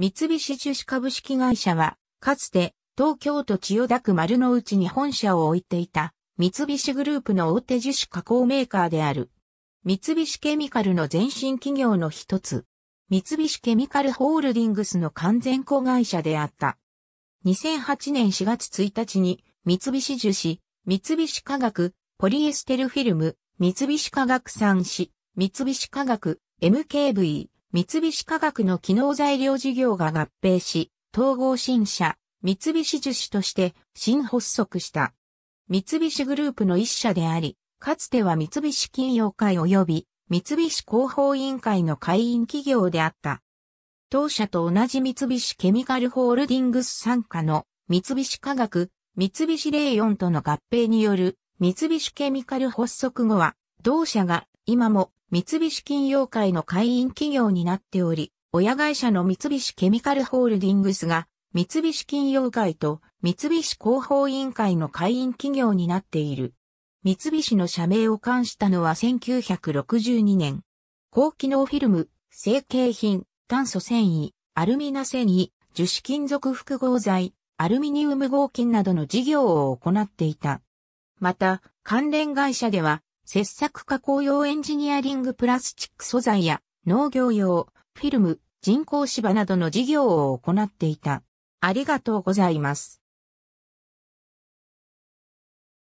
三菱樹脂株式会社は、かつて東京都千代田区丸の内に本社を置いていた三菱グループの大手樹脂加工メーカーである。三菱ケミカルの前身企業の一つ。三菱ケミカルホールディングスの完全子会社であった。2008年4月1日に三菱樹脂、三菱化学、ポリエステルフィルム、三菱化学産紙、三菱化学、MKV、三菱化学の機能材料事業が合併し、統合新社、三菱樹脂として新発足した。三菱グループの一社であり、かつては三菱金融会及び三菱広報委員会の会員企業であった。当社と同じ三菱ケミカルホールディングス参加の三菱化学、三菱レイヨンとの合併による三菱ケミカル発足後は、同社が今も三菱金融会の会員企業になっており、親会社の三菱ケミカルホールディングスが三菱金融会と三菱広報委員会の会員企業になっている。三菱の社名を冠したのは1962年。高機能フィルム、成形品、炭素繊維、アルミナ繊維、樹脂金属複合材、アルミニウム合金などの事業を行っていた。また、関連会社では、切削加工用エンジニアリングプラスチック素材や農業用、フィルム、人工芝などの事業を行っていた。ありがとうございます。